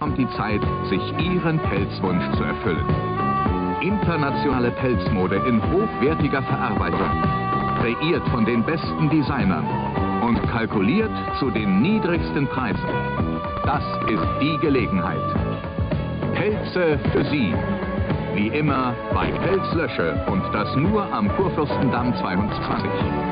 kommt die Zeit, sich Ihren Pelzwunsch zu erfüllen. Internationale Pelzmode in hochwertiger Verarbeitung. Kreiert von den besten Designern und kalkuliert zu den niedrigsten Preisen. Das ist die Gelegenheit. Pelze für Sie. Wie immer bei Pelzlösche und das nur am Kurfürstendamm 22.